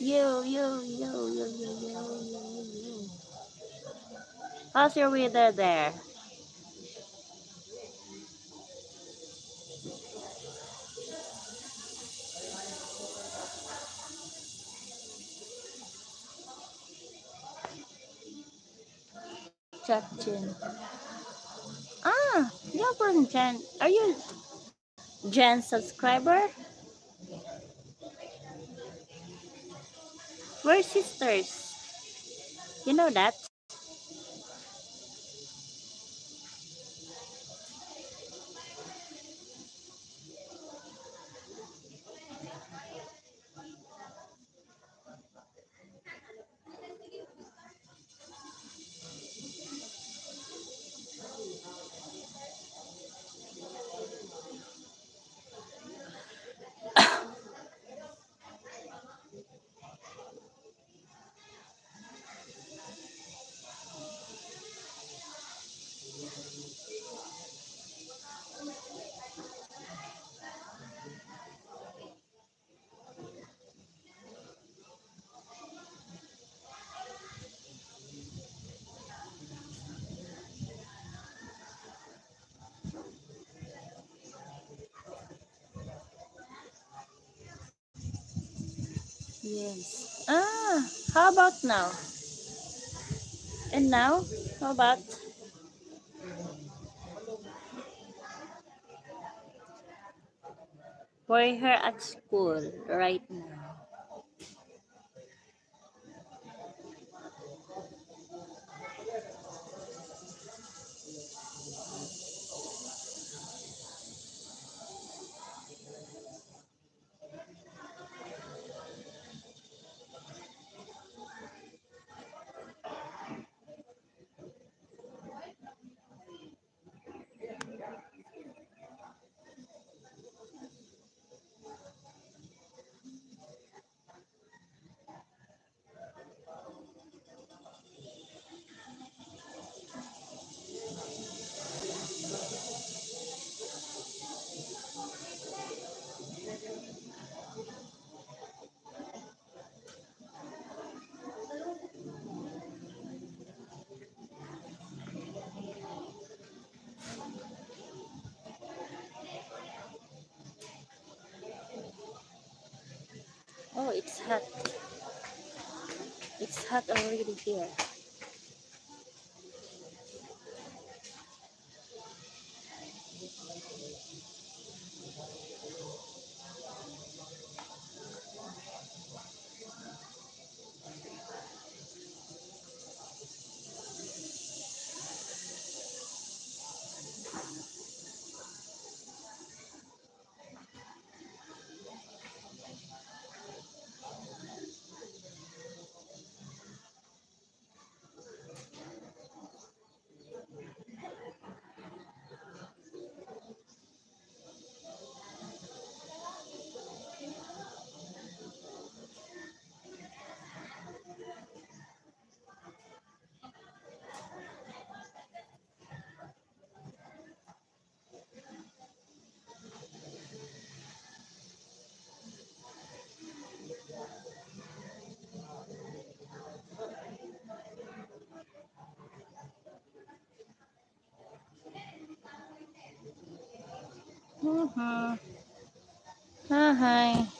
Yo, yo, yo, yo, yo, yo, yo, yo. How's your weather there? Chin. Ah, you're from Jen. Are you Jen subscriber? We're sisters. You know that? Yes. Ah, how about now? And now, how about? We're here at school right now. Oh, it's hot. It's hot already here. Mm-hmm. Ah, hi.